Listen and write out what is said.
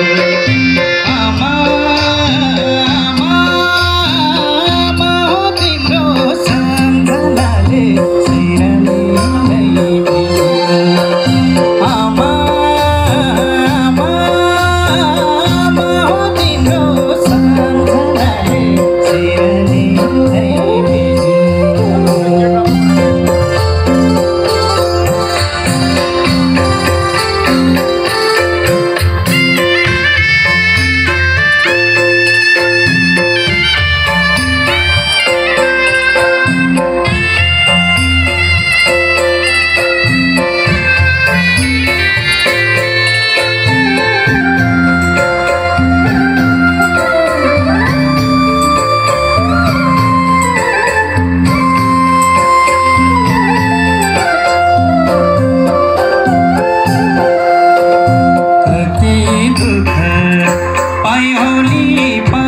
Thank you. दुख पाई होली पा